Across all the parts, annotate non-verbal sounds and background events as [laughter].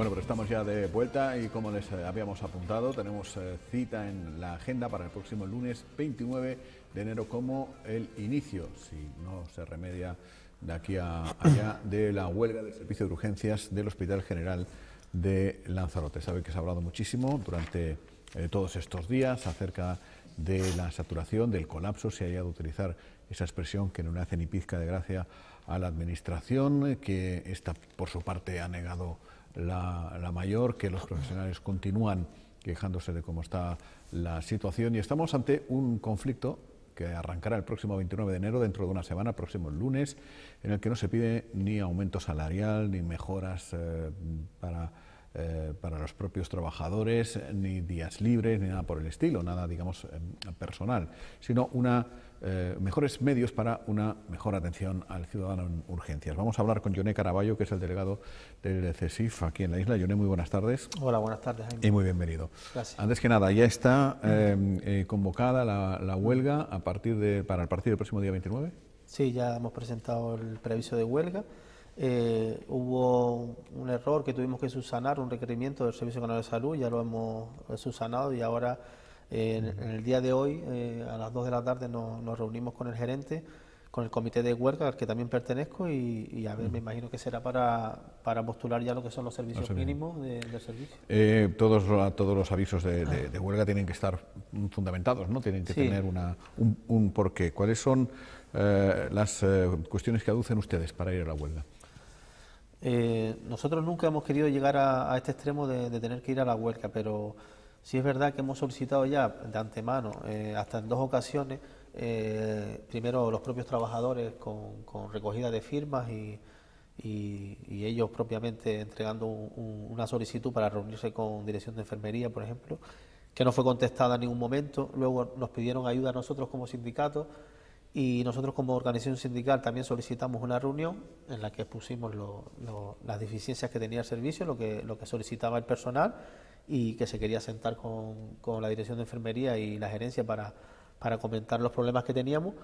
Bueno, pero estamos ya de vuelta y como les eh, habíamos apuntado, tenemos eh, cita en la agenda para el próximo lunes 29 de enero como el inicio, si no se remedia de aquí a allá, de la huelga del servicio de urgencias del Hospital General de Lanzarote. Sabe que se ha hablado muchísimo durante eh, todos estos días acerca de la saturación, del colapso, si haya de utilizar esa expresión que no le hace ni pizca de gracia a la Administración, que esta, por su parte, ha negado la, mayor, que los profesionales continúan quejándose de cómo está la situación. Y estamos ante un conflicto que arrancará el próximo 29 de enero, dentro de una semana, próximo lunes, en el que no se pide ni aumento salarial, ni mejoras eh, para, eh, para los propios trabajadores, ni días libres, ni nada por el estilo, nada, digamos, eh, personal, sino una eh, mejores medios para una mejor atención al ciudadano en urgencias. Vamos a hablar con Yoné Caraballo, que es el delegado del CESIF aquí en la isla. Yoné, muy buenas tardes. Hola, buenas tardes. Y muy bienvenido. Gracias. Antes que nada, ya está eh, eh, convocada la, huelga a partir de, para el partido del próximo día 29. Sí, ya hemos presentado el preaviso de huelga. Hubo un error que tuvimos que subsanar, un requerimiento del Servicio Canal de Salud, ya lo hemos subsanado y ahora en, el día de hoy, eh, a las 2 de la tarde, nos, reunimos con el gerente, con el comité de huelga al que también pertenezco y, a ver, me imagino que será para, para, postular ya lo que son los servicios mínimos del servicio. Eh, todos, todos los avisos de, huelga tienen que estar fundamentados, ¿no? Tienen que tener una, un, porqué. ¿Cuáles son eh, las cuestiones que aducen ustedes para ir a la huelga? Nosotros nunca hemos querido llegar a, este extremo de, tener que ir a la huelga, pero Sí es verdad que hemos solicitado ya de antemano, eh, hasta en dos ocasiones, eh, primero los propios trabajadores con, recogida de firmas y, ellos propiamente entregando una solicitud para reunirse con dirección de enfermería, por ejemplo, que no fue contestada en ningún momento. Luego nos pidieron ayuda nosotros como sindicato y nosotros como organización sindical también solicitamos una reunión en la que expusimos las deficiencias que tenía el servicio, lo que, lo que solicitaba el personal y que se quería sentar con, con la dirección de enfermería y la gerencia para, para, comentar los problemas que teníamos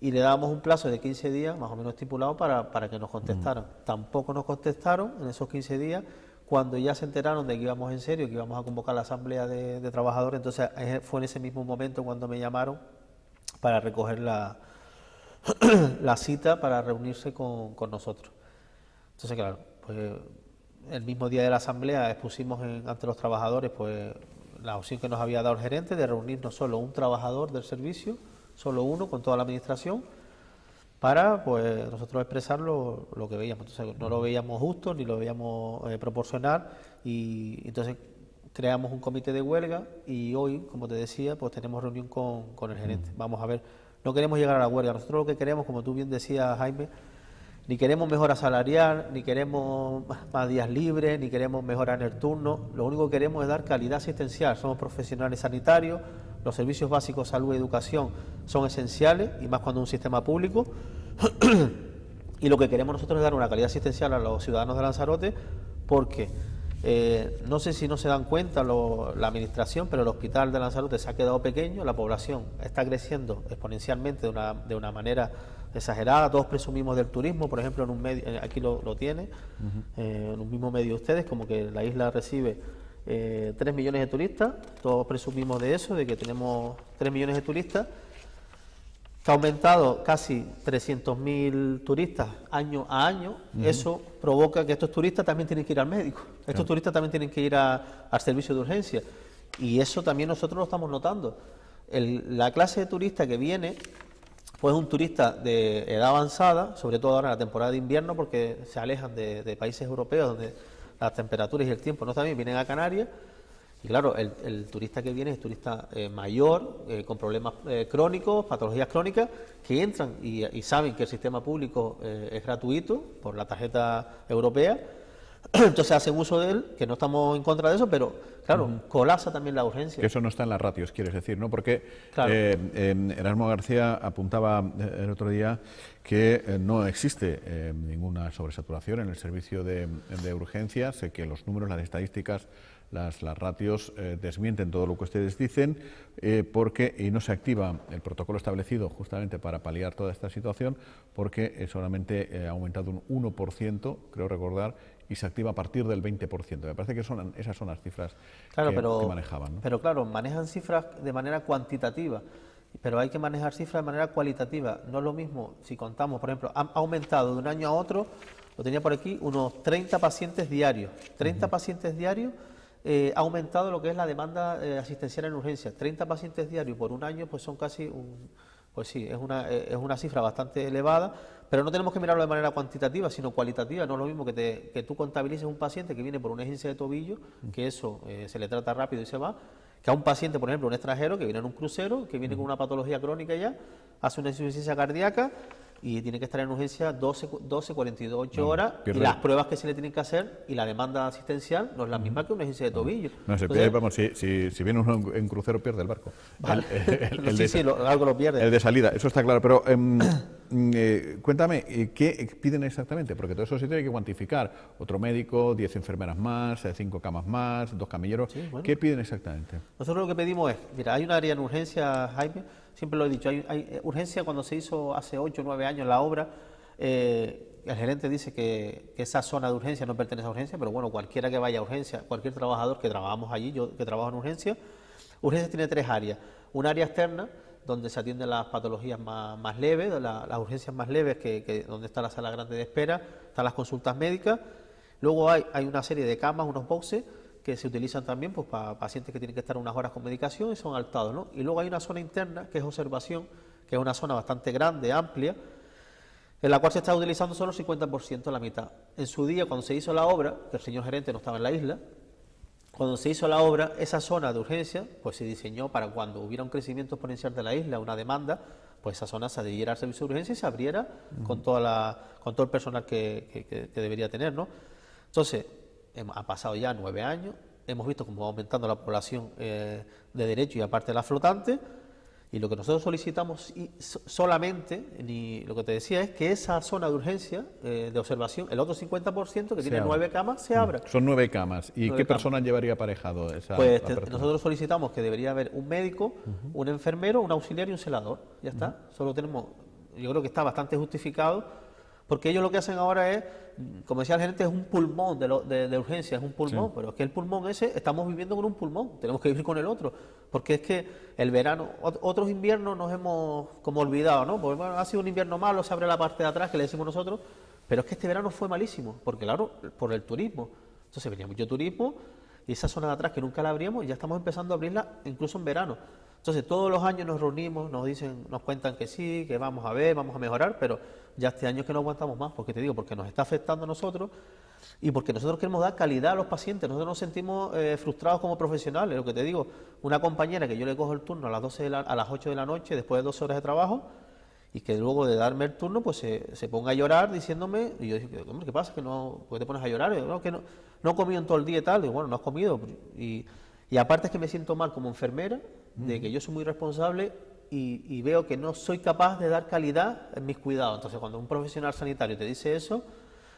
y le dábamos un plazo de 15 días, más o menos estipulado, para, para que nos contestaran. Mm. Tampoco nos contestaron en esos 15 días cuando ya se enteraron de que íbamos en serio, que íbamos a convocar la asamblea de, de trabajadores, entonces fue en ese mismo momento cuando me llamaron para recoger [clears throat] la, cita para reunirse con, con nosotros. Entonces, claro, pues el mismo día de la asamblea expusimos ante los trabajadores pues la opción que nos había dado el gerente de reunirnos solo un trabajador del servicio, solo uno con toda la administración, para pues nosotros expresar lo, que veíamos. Entonces no lo veíamos justo ni lo veíamos eh, proporcional y entonces creamos un comité de huelga y hoy, como te decía, pues tenemos reunión con, con el gerente. Vamos a ver, no queremos llegar a la huelga, nosotros lo que queremos, como tú bien decías Jaime, ni queremos mejora salarial, ni queremos [laughs] más días libres, ni queremos mejora en el turno. Lo único que queremos es dar calidad asistencial. Somos profesionales sanitarios, los servicios básicos, salud y educación son esenciales, y más cuando es un sistema público. [clears throat] y lo que queremos nosotros es dar una calidad asistencial a los ciudadanos de Lanzarote, porque eh, no sé si no se dan cuenta la administración, pero el hospital de Lanzarote se ha quedado pequeño, la población está creciendo exponencialmente de una, de una manera exagerada, todos presumimos del turismo, por ejemplo, en un medio, eh, aquí lo, tiene, eh, en un mismo medio ustedes, como que la isla recibe eh, 3 millones de turistas, todos presumimos de eso, de que tenemos 3 millones de turistas, que ha aumentado casi 300.000 turistas año a año, eso provoca que estos turistas también tienen que ir al médico, estos turistas también tienen que ir al servicio de urgencia, y eso también nosotros lo estamos notando. la clase de turista que viene pues un turista de edad avanzada, sobre todo ahora en la temporada de invierno, porque se alejan de, países europeos donde las temperaturas y el tiempo no están bien, vienen a Canarias. Y claro, el, turista que viene es turista eh, mayor, eh, con problemas eh, crónicos, patologías crónicas, que entran y, y, saben que el sistema público es gratuito por la tarjeta europea [clears throat] entonces hacen uso de él, que no estamos en contra de eso, pero claro, colapsa también la urgencia. Que eso no está en las ratios, quieres decir, ¿no? Porque Erasmo García apuntaba el otro día que no existe ninguna sobresaturación en el servicio de, urgencias, que los números, las estadísticas las, las ratios desmienten todo lo que ustedes dicen porque y no se activa el protocolo establecido justamente para paliar toda esta situación porque solamente ha aumentado un 1%, creo recordar, y se activa a partir del 20%. Me parece que son, esas son las cifras claro, que, pero, manejaban. ¿no? Pero claro, manejan cifras de manera cuantitativa, pero hay que manejar cifras de manera cualitativa. No es lo mismo si contamos, por ejemplo, ha aumentado de un año a otro, lo tenía por aquí, unos 30 pacientes diarios. 30 pacientes diarios eh, ha aumentado lo que es la demanda eh, asistencial en urgencia. 30 pacientes diarios por un año, pues son casi un, pues sí, es una, eh, es una cifra bastante elevada, pero no tenemos que mirarlo de manera cuantitativa, sino cualitativa. No es lo mismo que, te, que tú contabilices un paciente que viene por una urgencia de tobillo, que eso se le trata rápido y se va, que a un paciente, por ejemplo, un extranjero que viene en un crucero, que viene con una patología crónica ya, hace una insuficiencia cardíaca y tiene que estar en urgencia 12, 12 48 horas y las pruebas que se le tienen que hacer y la demanda asistencial no es la misma que una urgencia de tobillo. No, se pierde, vamos, si, si, viene uno en crucero pierde el barco. [laughs] El, sí, sí, algo lo pierde. El de salida, eso está claro, pero em, [coughs] eh, cuéntame, eh, ¿qué piden exactamente? Porque todo eso se tiene que cuantificar. Otro médico, 10 enfermeras más, 5 eh, camas más, dos camilleros. ¿Qué piden exactamente? Nosotros lo que pedimos es, mira, hay un área en urgencia, Jaime, siempre lo he dicho, hay, eh, urgencia cuando se hizo hace 8 o 9 años la obra, eh, el gerente dice que, esa zona de urgencia no pertenece a urgencia, pero bueno, cualquiera que vaya a urgencia, cualquier trabajador que trabajamos allí, yo que trabajo en urgencia, urgencia tiene tres áreas. Un área externa, donde se atienden las patologías más, leves, las urgencias más leves, que, donde está la sala grande de espera, están las consultas médicas. Luego hay, hay una serie de camas, unos boxes, que se utilizan también pues, para pacientes que tienen que estar unas horas con medicación y son altados. ¿no? Y luego hay una zona interna que es observación, que es una zona bastante grande, amplia, en la cual se está utilizando solo el 50%, la mitad. En su día, cuando se hizo la obra, que el señor gerente no estaba en la isla, cuando se hizo la obra, esa zona de urgencia pues se diseñó para cuando hubiera un crecimiento exponencial de la isla, una demanda, pues esa zona se adhiriera al servicio de urgencia y se abriera con, toda la, con todo el personal que, que debería tener. ¿no? Entonces, ha pasado ya nueve años, hemos visto cómo va aumentando la población eh, de derecho y aparte la flotante, y lo que nosotros solicitamos y solamente, ni lo que te decía, es que esa zona de urgencia eh, de observación, el otro 50% que tiene nueve camas, se abra. Son nueve camas. ¿Y qué persona llevaría aparejado esa Pues nosotros solicitamos que debería haber un médico, un enfermero, un auxiliar y un celador. Ya está. Solo tenemos, yo creo que está bastante justificado porque ellos lo que hacen ahora es, como decía el gerente, es un pulmón de, de, urgencia, es un pulmón, pero es que el pulmón ese, estamos viviendo con un pulmón, tenemos que vivir con el otro, porque es que el verano, otros inviernos nos hemos como olvidado, ¿no? Porque ha sido un invierno malo, se abre la parte de atrás que le decimos nosotros, pero es que este verano fue malísimo, porque claro, por el turismo. Entonces venía mucho turismo y esa zona de atrás que nunca la abríamos, ya estamos empezando a abrirla incluso en verano. Entonces todos los años nos reunimos, nos dicen, nos cuentan que sí, que vamos a ver, vamos a mejorar, pero ya este año es que no aguantamos más, porque te digo, porque nos está afectando a nosotros y porque nosotros queremos dar calidad a los pacientes, nosotros nos sentimos eh, frustrados como profesionales, lo que te digo, una compañera que yo le cojo el turno a las 12 a las 8 de la noche después de 12 horas de trabajo y que luego de darme el turno pues se, ponga a llorar diciéndome y yo digo, hombre, ¿qué pasa? que no, ¿Por qué te pones a llorar? no, que no, no he comido en todo el día y tal, y bueno, no has comido y, y aparte es que me siento mal como enfermera de que yo soy muy responsable y, veo que no soy capaz de dar calidad en mis cuidados. Entonces, cuando un profesional sanitario te dice eso,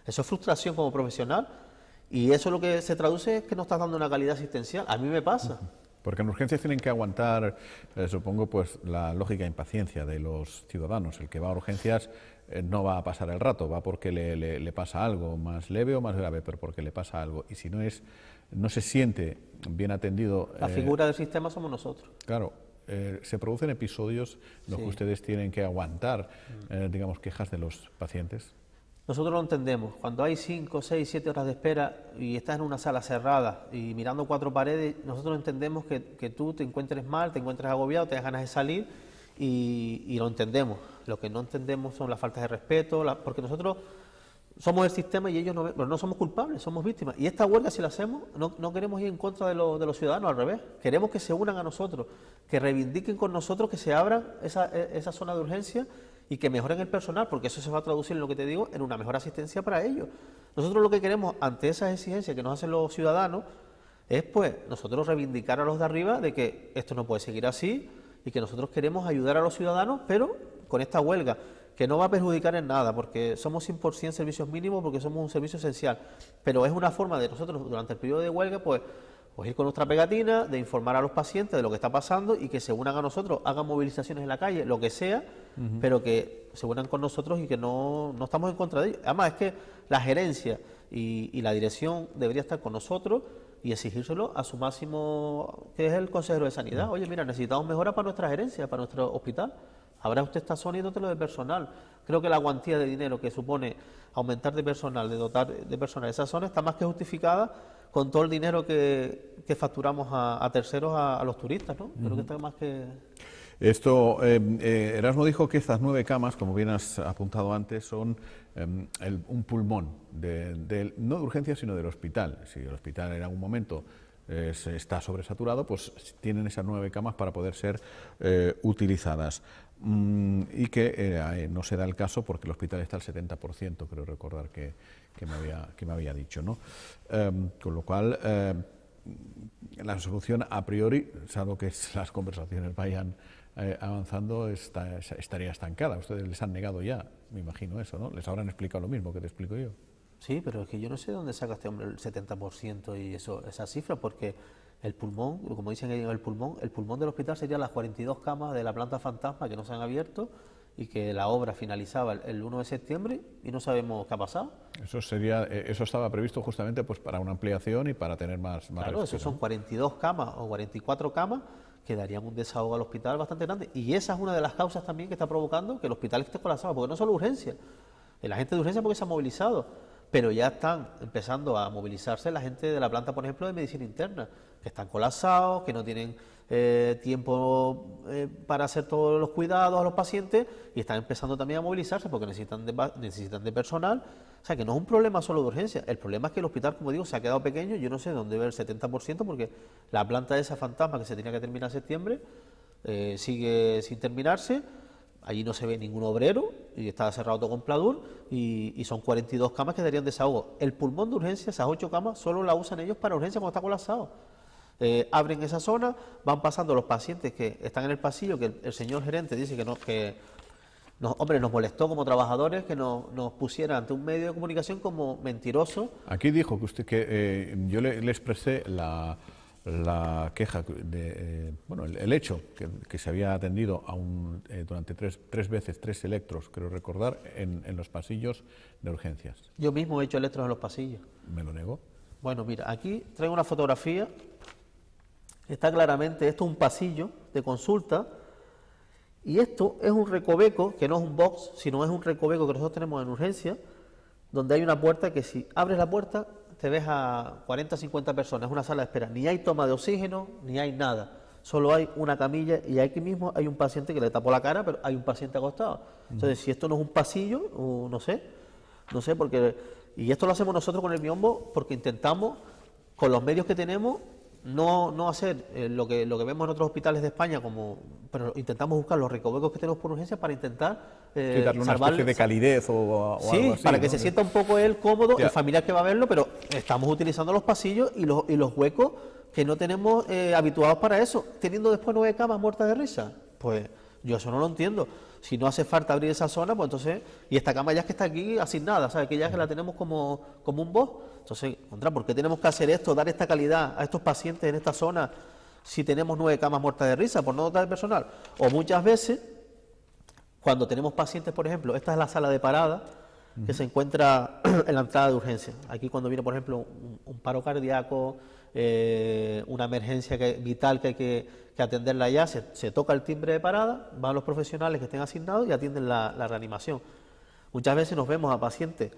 eso es frustración como profesional y eso lo que se traduce es que no estás dando una calidad asistencial. A mí me pasa. Porque en urgencias tienen que aguantar, eh, supongo, pues la lógica impaciencia de los ciudadanos. El que va a urgencias eh, no va a pasar el rato, va porque le, pasa algo más leve o más grave, pero porque le pasa algo. Y si no es, no se siente bien atendido. La eh, figura del sistema somos nosotros. Claro, eh, se producen episodios en los que ustedes tienen que aguantar, eh, digamos, quejas de los pacientes. Nosotros lo entendemos. Cuando hay 5, 6, 7 horas de espera y estás en una sala cerrada y mirando cuatro paredes, nosotros entendemos que, tú te encuentres mal, te encuentres agobiado, te das ganas de salir y, y, lo entendemos. Lo que no entendemos son las faltas de respeto, porque nosotros somos el sistema y ellos no, pero no somos culpables, somos víctimas. Y esta huelga, si la hacemos, no, no queremos ir en contra de, de, los ciudadanos, al revés. Queremos que se unan a nosotros, que reivindiquen con nosotros que se abra esa, e, esa zona de urgencia y que mejoren el personal, porque eso se va a traducir en lo que te digo, en una mejor asistencia para ellos. Nosotros lo que queremos ante esas exigencias que nos hacen los ciudadanos es, pues, nosotros reivindicar a los de arriba de que esto no puede seguir así y que nosotros queremos ayudar a los ciudadanos, pero con esta huelga que no va a perjudicar en nada, porque somos 100% servicios mínimos, porque somos un servicio esencial, pero es una forma de nosotros durante el periodo de huelga, pues, pues, ir con nuestra pegatina, de informar a los pacientes de lo que está pasando y que se unan a nosotros, hagan movilizaciones en la calle, lo que sea, pero que se unan con nosotros y que no, no estamos en contra de ellos. Además, es que la gerencia y, la dirección debería estar con nosotros y exigírselo a su máximo, que es el consejero de sanidad. Oye, mira, necesitamos mejora para nuestra gerencia, para nuestro hospital. Habrá usted esta zona y lo de personal. Creo que la cuantía de dinero que supone aumentar de personal, de dotar de personal esa zona está más que justificada con todo el dinero que, facturamos a, terceros a, los turistas, ¿no? Creo que está más que... Esto, eh, eh, Erasmo dijo que estas nueve camas, como bien has apuntado antes, son em, un pulmón, de, no de urgencia, sino del hospital. Si el hospital en algún momento eh, está sobresaturado, pues tienen esas nueve camas para poder ser utilizadas. Mm, y que no se da el caso porque el hospital está al 70%, creo recordar que, me, había, que me había dicho. ¿no? Em, con lo cual, em, la solución a priori, salvo que [laughs] las conversaciones vayan eh, avanzando está, estaría estancada. Ustedes les han negado ya, me imagino eso, ¿no? Les habrán explicado lo mismo que te explico yo. Sí, pero es que yo no sé dónde saca este hombre el 70% y eso, esa cifra, porque el pulmón, como dicen ellos, el pulmón, el pulmón del hospital sería las 42 camas de la planta fantasma que no se han abierto y que la obra finalizaba el, 1 de septiembre y no sabemos qué ha pasado. Eso sería, eh, eso estaba previsto justamente pues para una ampliación y para tener más, más Claro, eso son 42 camas o 44 camas que darían un desahogo al hospital bastante grande. Y esa es una de las causas también que está provocando que el hospital esté colapsado, porque no solo urgencia, la gente de urgencia porque se ha movilizado, pero ya están empezando a movilizarse la gente de la planta, por ejemplo, de medicina interna, que están colapsados, que no tienen eh, tiempo eh, para hacer todos los cuidados a los pacientes y están empezando también a movilizarse porque necesitan de, necesitan de personal. O sea, que no es un problema solo de urgencia, el problema es que el hospital, como digo, se ha quedado pequeño, yo no sé dónde ve el 70% porque la planta de esa fantasma que se tenía que terminar en septiembre eh, sigue sin terminarse, allí no se ve ningún obrero y está cerrado todo con pladur y, y, son 42 camas que darían desahogo. El pulmón de urgencia, esas 8 camas, solo la usan ellos para urgencia cuando está colapsado. Eh, abren esa zona, van pasando los pacientes que están en el pasillo, que el, señor gerente dice que no, que nos, hombre, nos molestó como trabajadores que nos, nos pusiera ante un medio de comunicación como mentiroso. Aquí dijo que usted que eh, yo le, expresé la, la queja de eh, bueno el, hecho que, se había atendido a un, durante tres, tres veces tres electros creo recordar en, en, los pasillos de urgencias. Yo mismo he hecho electros en los pasillos. Me lo negó bueno mira aquí traigo una fotografía está claramente, esto es un pasillo de consulta y esto es un recoveco, que no es un box, sino es un recoveco que nosotros tenemos en urgencia, donde hay una puerta que si abres la puerta te ves a 40 50 personas, es una sala de espera, ni hay toma de oxígeno, ni hay nada, solo hay una camilla y aquí mismo hay un paciente que le tapó la cara, pero hay un paciente acostado. Entonces, si esto no es un pasillo, o no sé, no sé, porque... Y esto lo hacemos nosotros con el biombo porque intentamos, con los medios que tenemos, no, no hacer eh, lo, que, lo que vemos en otros hospitales de España, como pero intentamos buscar los recovecos que tenemos por urgencia para intentar eh, darle una especie de calidez o, sí, algo así, para que se sienta un poco él cómodo, el familiar que va a verlo, pero estamos utilizando los pasillos y los, y los huecos que no tenemos eh, habituados para eso, teniendo después nueve camas muertas de risa. Pues yo eso no lo entiendo. Si no hace falta abrir esa zona, pues entonces, y esta cama ya es que está aquí asignada, ¿sabes? Que ya es que la tenemos como, como un boss. Entonces, contra, ¿por qué tenemos que hacer esto, dar esta calidad a estos pacientes en esta zona si tenemos nueve camas muertas de risa por no dotar personal? O muchas veces, cuando tenemos pacientes, por ejemplo, esta es la sala de parada que se encuentra [clears throat] en la entrada de urgencia. Aquí cuando viene, por ejemplo, un, paro cardíaco, eh, una emergencia vital que hay que, atenderla ya, se, toca el timbre de parada, van los profesionales que estén asignados y atienden la, reanimación. Muchas veces nos vemos a pacientes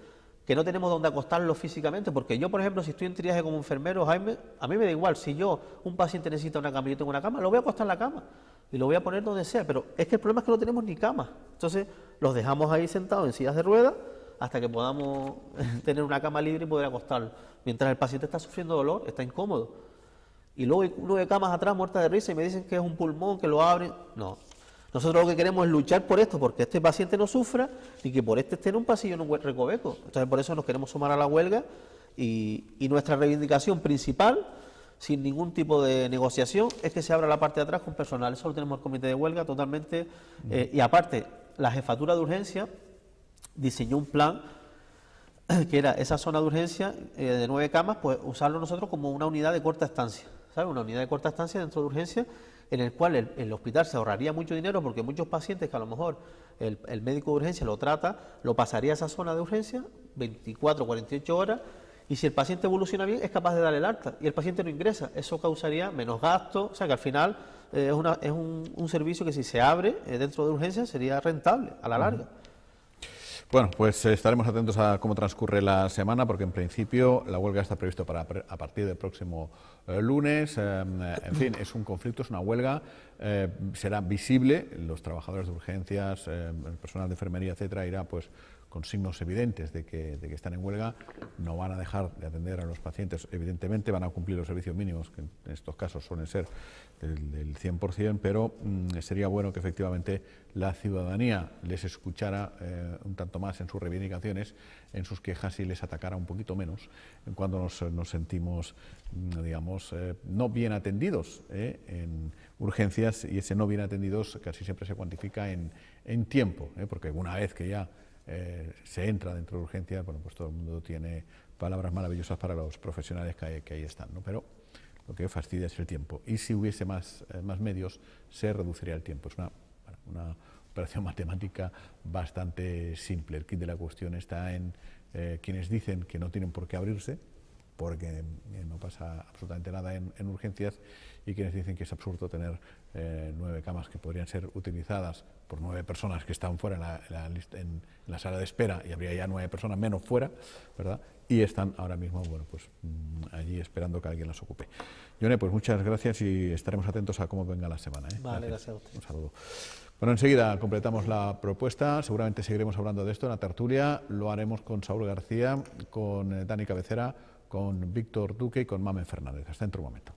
que no tenemos dónde acostarlo físicamente, porque yo, por ejemplo, si estoy en triaje como enfermero, Jaime, a mí me da igual, si yo, un paciente necesita una cama y yo tengo una cama, lo voy a acostar en la cama y lo voy a poner donde sea, pero es que el problema es que no tenemos ni cama. Entonces, los dejamos ahí sentados en sillas de ruedas hasta que podamos [laughs] tener una cama libre y poder acostarlo. Mientras el paciente está sufriendo dolor, está incómodo. Y luego hay nueve camas atrás muertas de risa y me dicen que es un pulmón, que lo abren. No, nosotros lo que queremos es luchar por esto, porque este paciente no sufra y que por este esté en un pasillo en un recoveco. Entonces, por eso nos queremos sumar a la huelga y, nuestra reivindicación principal, sin ningún tipo de negociación, es que se abra la parte de atrás con personal. Eso lo tenemos el comité de huelga totalmente. Eh, y aparte, la jefatura de urgencia diseñó un plan [clears throat] que era esa zona de urgencia eh, de nueve camas, pues usarlo nosotros como una unidad de corta estancia, ¿sabes? Una unidad de corta estancia dentro de urgencia en el cual el, hospital se ahorraría mucho dinero porque muchos pacientes que a lo mejor el, el, médico de urgencia lo trata, lo pasaría a esa zona de urgencia 24, 48 horas y si el paciente evoluciona bien es capaz de darle el alta y el paciente no ingresa. Eso causaría menos gasto, o sea que al final eh, es, una, es un, servicio que si se abre eh, dentro de urgencia sería rentable a la larga. Bueno, pues eh, estaremos atentos a cómo transcurre la semana, porque en principio la huelga está prevista para a partir del próximo lunes. en fin, es un conflicto, es una huelga. será visible. Los trabajadores de urgencias, el personal de enfermería, etcétera, irá pues con signos evidentes de que, están en huelga, no van a dejar de atender a los pacientes. Evidentemente van a cumplir los servicios mínimos, que en estos casos suelen ser del, 100%, pero mm, sería bueno que efectivamente la ciudadanía les escuchara eh, un tanto más en sus reivindicaciones, en sus quejas y les atacara un poquito menos en cuando nos, sentimos, mm, digamos, eh, no bien atendidos eh, en urgencias y ese no bien atendidos casi siempre se cuantifica en, en tiempo, porque una vez que ya eh, se entra dentro de urgencia, bueno, pues todo el mundo tiene palabras maravillosas para los profesionales que, ahí están, ¿no? pero lo que fastidia es el tiempo. Y si hubiese más, eh, más medios, se reduciría el tiempo. Es una, una, operación [laughs] matemática bastante simple. El kit de la cuestión está en eh, quienes dicen que no tienen por qué abrirse, porque no pasa absolutamente nada en, urgencias, y quienes dicen que es absurdo tener eh, nueve camas que podrían ser utilizadas por nueve personas que están fuera en la, en, la, sala de espera, y habría ya nueve personas menos fuera, ¿verdad? Y están ahora mismo, bueno, pues mm, allí esperando que alguien las ocupe. Yone, pues muchas gracias y estaremos atentos a cómo venga la semana. ¿eh? Vale, gracias. a usted. Un saludo. Bueno, enseguida completamos la propuesta, seguramente seguiremos hablando de esto en la tertulia, lo haremos con Saúl García, con Dani Cabecera, con Víctor Duque y con Mamen Fernández. Hasta dentro un momento.